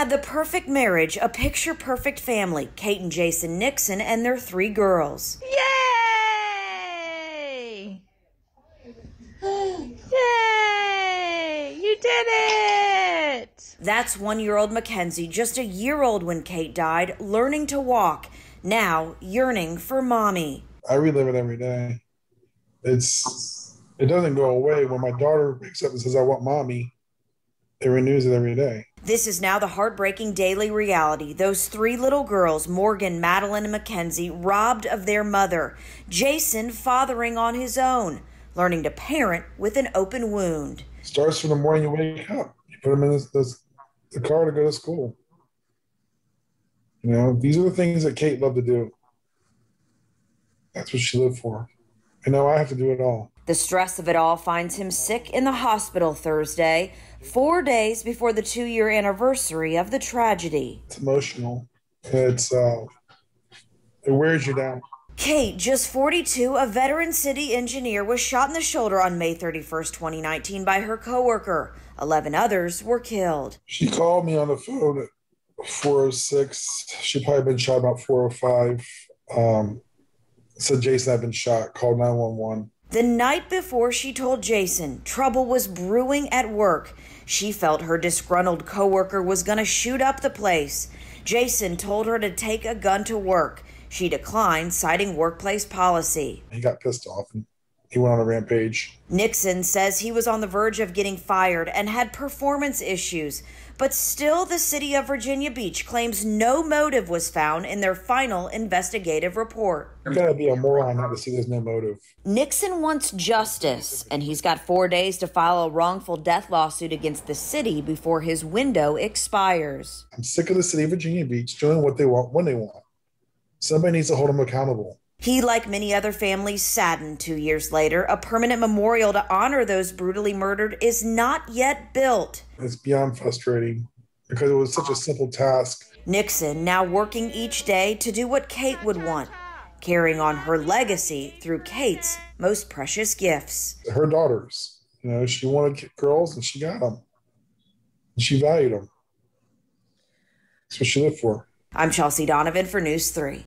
had the perfect marriage, a picture perfect family Kate and Jason Nixon and their three girls. Yay! Yay! You did it! That's one year old Mackenzie, just a year old when Kate died, learning to walk, now yearning for mommy. I relive it every day. It's it doesn't go away. When my daughter wakes up and says, I want mommy, it renews it every day. This is now the heartbreaking daily reality. Those three little girls, Morgan, Madeline, and Mackenzie, robbed of their mother. Jason fathering on his own, learning to parent with an open wound. starts from the morning you wake up. You put them in this, this, the car to go to school. You know, these are the things that Kate loved to do. That's what she lived for. And now I have to do it all. The stress of it all finds him sick in the hospital Thursday, four days before the two year anniversary of the tragedy. It's emotional. It's uh, it wears you down. Kate, just 42, a veteran city engineer, was shot in the shoulder on May 31st, 2019 by her coworker. 11 others were killed. She called me on the phone at 406. She probably been shot about 405. Um, said Jason I've been shot, called 911. The night before she told Jason trouble was brewing at work, she felt her disgruntled coworker was going to shoot up the place. Jason told her to take a gun to work. She declined, citing workplace policy. He got pissed off and he went on a rampage. Nixon says he was on the verge of getting fired and had performance issues, but still, the city of Virginia Beach claims no motive was found in their final investigative report. You gotta be a moron not to see there's no motive. Nixon wants justice, and he's got four days to file a wrongful death lawsuit against the city before his window expires. I'm sick of the city of Virginia Beach doing what they want when they want. Somebody needs to hold them accountable. He, like many other families, saddened two years later. A permanent memorial to honor those brutally murdered is not yet built. It's beyond frustrating because it was such a simple task. Nixon now working each day to do what Kate would want, carrying on her legacy through Kate's most precious gifts. Her daughters, you know, she wanted girls and she got them. And she valued them. That's what she lived for. I'm Chelsea Donovan for News 3.